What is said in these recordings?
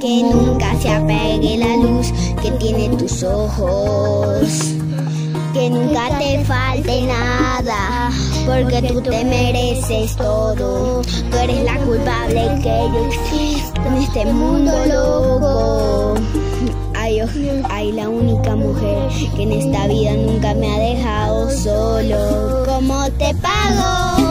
Que nunca se apague la luz que tiene tus ojos. Que nunca te falte nada, porque tú te mereces todo. Tú eres la culpable que yo existo en este mundo loco. Ay, oh, ay, la única mujer que en esta vida nunca me ha dejado solo. ¿Cómo te pago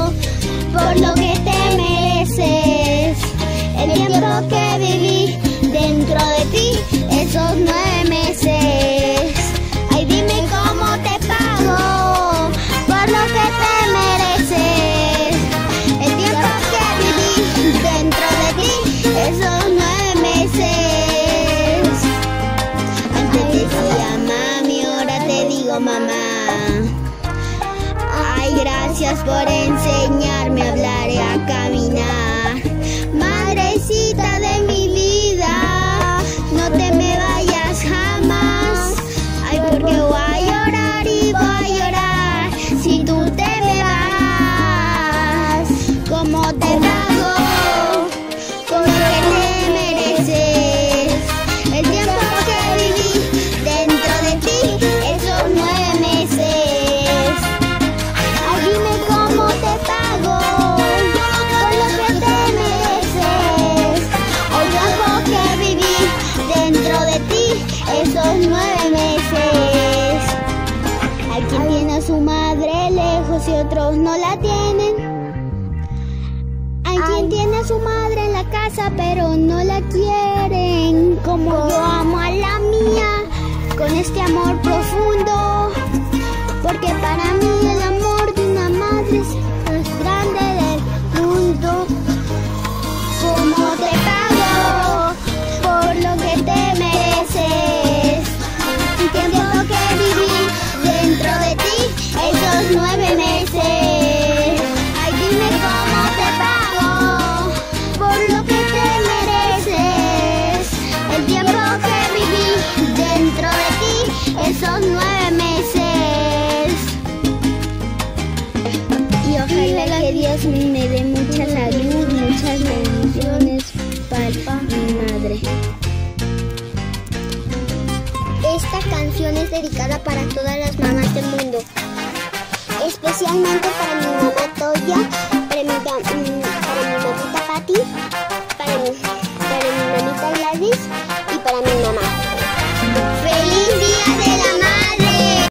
gracias por enseñarme a hablar y a caminar. Madrecita de mi vida, no te me vayas jamás. Ay, porque voy a llorar y voy a llorar si tú te me vas. ¿Cómo te pago esos nueve meses. Hay quien tiene a su madre lejos y otros no la tienen. Hay quien tiene a su madre en la casa pero no la quieren. Como yo amo a la mía, con este amor profundo. Porque para mí Dios me dé mucha salud, muchas bendiciones para mi madre. Esta canción es dedicada para todas las mamás del mundo, especialmente para mi mamá